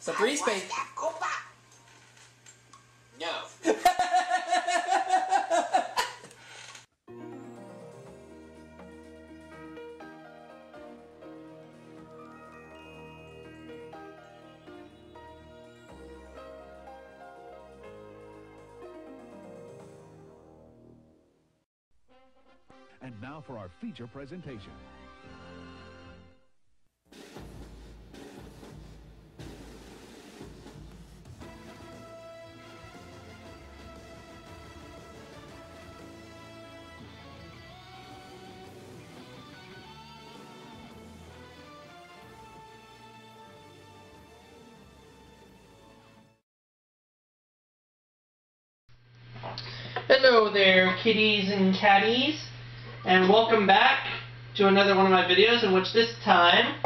So free space. No. And now for our feature presentation. Hello there, kitties and catties, and welcome back to another one of my videos in which this time,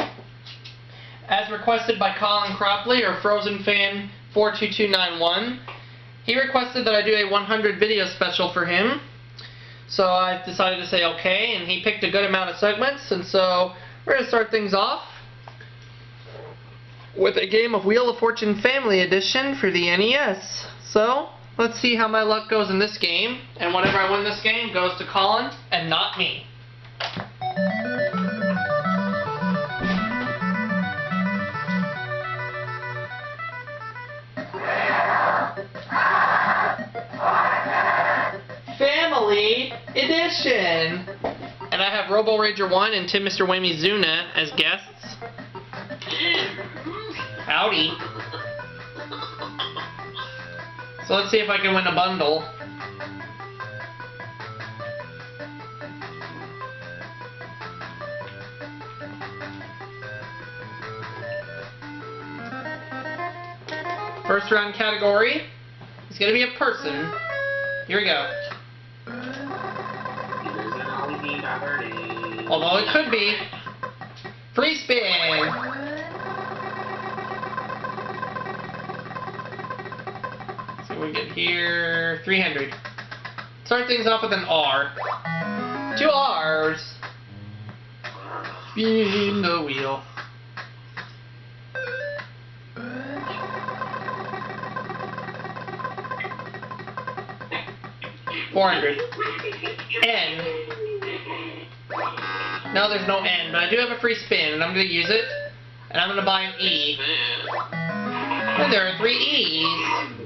as requested by Colin Cropley or Frozen Fan 42291, he requested that I do a 100 video special for him. So I decided to say okay, and he picked a good amount of segments, and so we're going to start things off with a game of Wheel of Fortune Family Edition for the NES. So, let's see how my luck goes in this game. And whenever I win this game, goes to Colin and not me. Family Edition! And I have Robo Ranger 1 and Tim Mr. Whammy Zuna as guests. Howdy. So let's see if I can win a bundle. First round category is going to be a person. Here we go. Although it could be. Free spin! Get here 300. Start things off with an R. Two R's. Spin the wheel. Four hundred. N. No, there's no N, but I do have a free spin, and I'm going to use it. And I'm to buy an E. And there are three E's.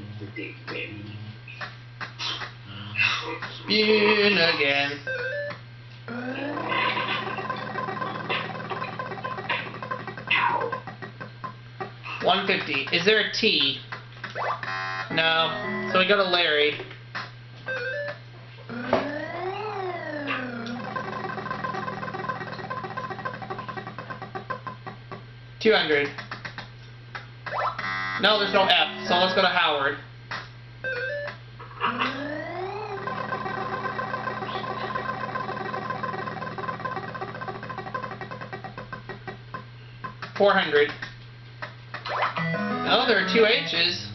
Again. One fifty. Is there a T? No. So we go to Larry. Two hundred. No, there's no F, so let's go to Howard. Four hundred. Oh, there are two H's.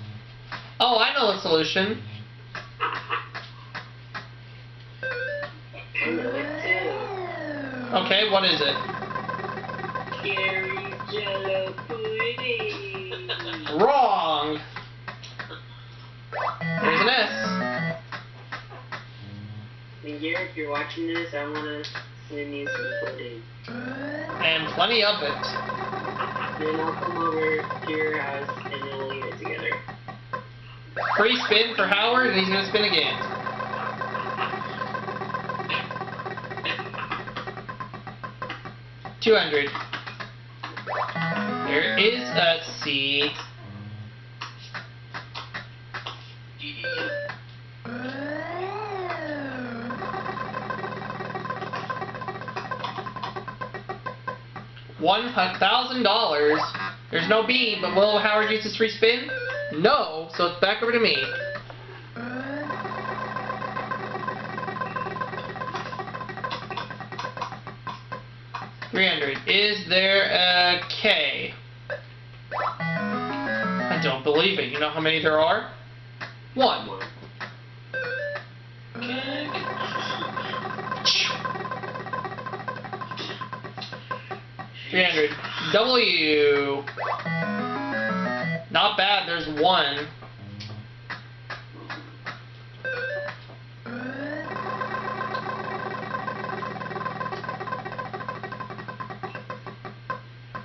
Oh, I know the solution. Okay, what is it? Cherry Jello pudding. Wrong! There's an S. And if you're watching this, I want to send you some pudding. And plenty of it. Then I'll come over to your house and then we'll get it together. Free spin for Howard, and he's going to spin again. Two hundred. There is a seat. $1,000. There's no B, but will Howard use his free spin? No, so it's back over to me. Three hundred. Is there a K? I don't believe it. You know how many there are? One. K 300. W. Not bad, there's one.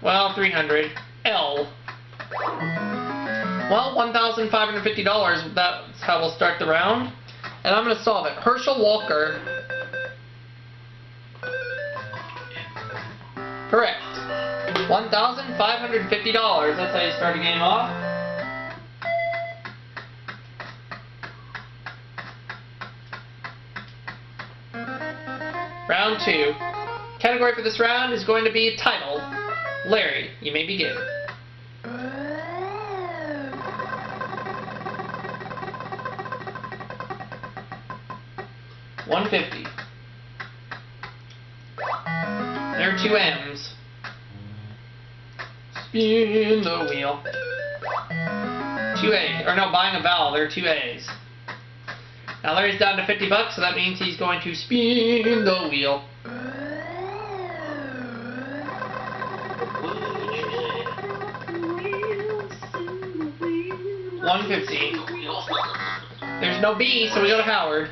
Well, 300. L. Well, $1,550, that's how we'll start the round. And I'm going to solve it. Herschel Walker. Correct. $1,550. That's how you start a game off. Round two. Category for this round is going to be title. Larry, you may begin. One fifty. There are two M's. Spin the wheel. Two A's. Or no, buying a vowel. There are two A's. Now Larry's down to 50 bucks, so that means he's going to spin the wheel. One fifty. There's no B, so we go to Howard.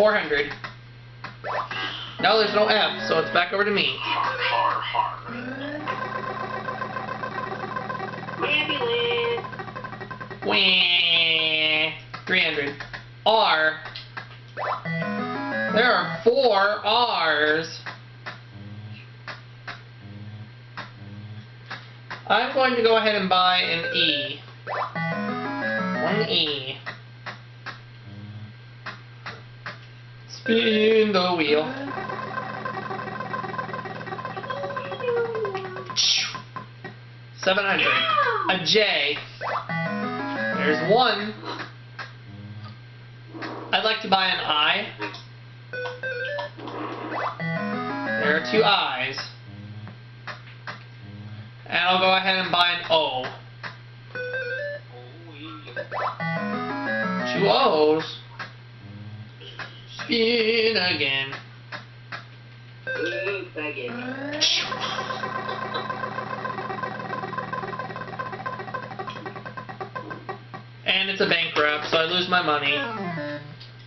400. No, there's no F, so it's back over to me. Har, har. Ambulance. 300. R. There are four R's. I'm going to go ahead and buy an E. One E. Spin the wheel. Seven hundred. A J. There's one. I'd like to buy an I. There are two I's. And I'll go ahead and buy an O. Two O's. Spin again. Again. And it's a bankrupt, so I lose my money.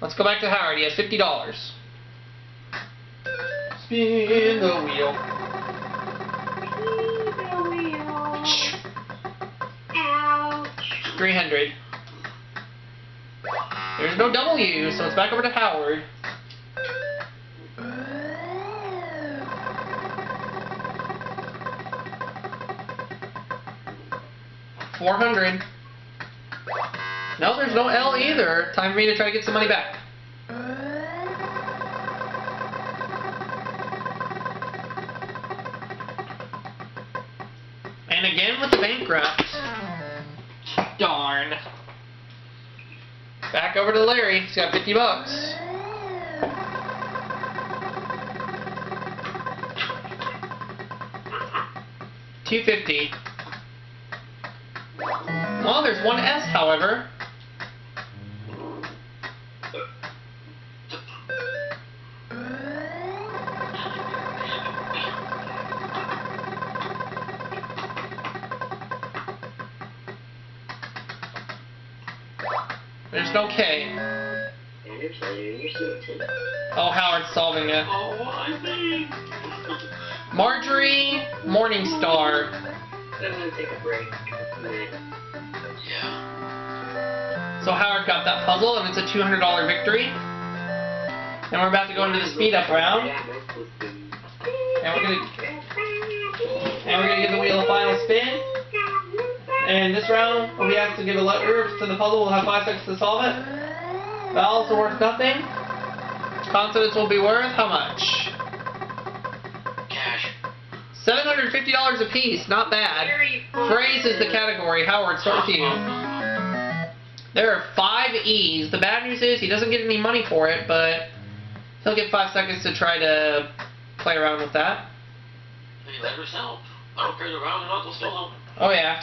Let's go back to Howard. He has fifty dollars. Spin the wheel. Spin the wheel. Ouch. Three hundred. There's no W, so it's back over to Howard. Four hundred. No, there's no L either. Time for me to try to get some money back. And again with the bankrupt. Oh. Darn. Back over to Larry. He's got 50 bucks. Two fifty. Well, there's one S, however. There's no K. Anderson, you're so Oh, Howard's solving it. Oh, I think. Marjorie Morningstar. I'm gonna take a break. Yeah. So Howard got that puzzle, and it's a $200 victory. And we're about to go into the speed up round. And we're gonna and we're gonna give the wheel a final spin. And this round, we'll be have to give a letter to the puzzle. We'll have five seconds to solve it. Vowels are worth nothing. Consonants will be worth how much? Cash. $750 a piece. Not bad. Phrase is the category. Howard, start with you. There are five E's. The bad news is he doesn't get any money for it, but he'll get five seconds to try to play around with that. Hey, letters help. I don't care the round or not, they'll still help. Oh yeah.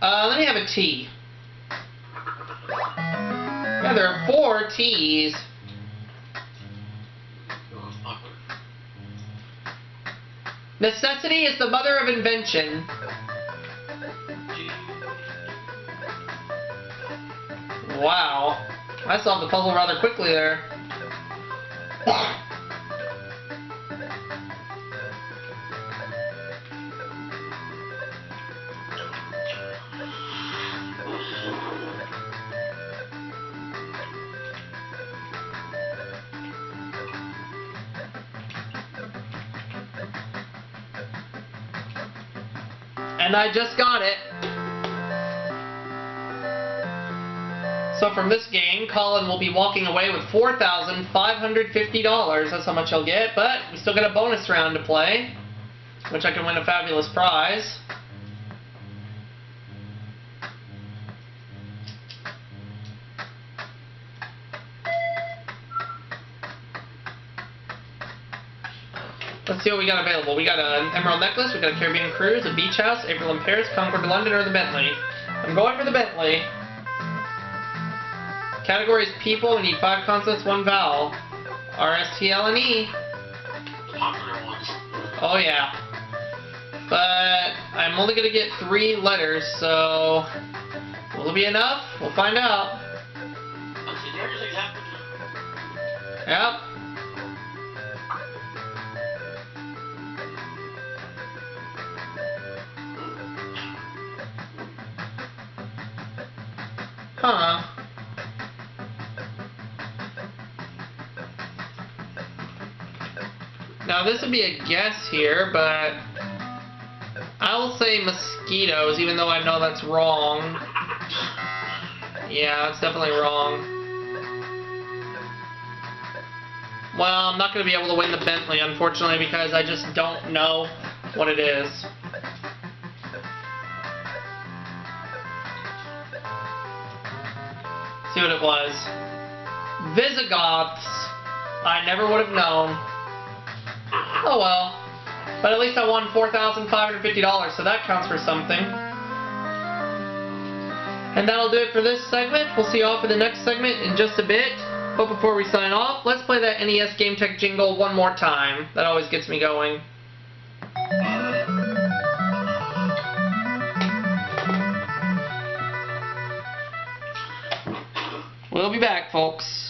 Uh, let me have a T. Yeah, there are four T's. Necessity is the mother of invention. Wow. I solved the puzzle rather quickly there. And I just got it. So from this game, Colin will be walking away with $4,550. That's how much he'll get, but we still got a bonus round to play, which I can win a fabulous prize. Let's see what we got available. We got an Emerald Necklace, we got a Caribbean Cruise, a Beach House, April in Paris, Concorde to London, or the Bentley. I'm going for the Bentley. Category is people. We need five consonants, one vowel. R, S, T, L, and E. The popular ones. Oh yeah. But I'm only gonna get three letters, so will it be enough? We'll find out. Let's see, there's example. Yep. Huh. Now this would be a guess here, but I will say mosquitoes, even though I know that's wrong. Yeah, it's definitely wrong. Well, I'm not going to be able to win the Bentley, unfortunately, because I just don't know what it is. It was. Visigoths. I never would have known. Oh well. But at least I won $4,550, so that counts for something. And that'll do it for this segment. We'll see you all for the next segment in just a bit. But before we sign off, let's play that NES Game Tech jingle one more time. That always gets me going. We'll be back, folks.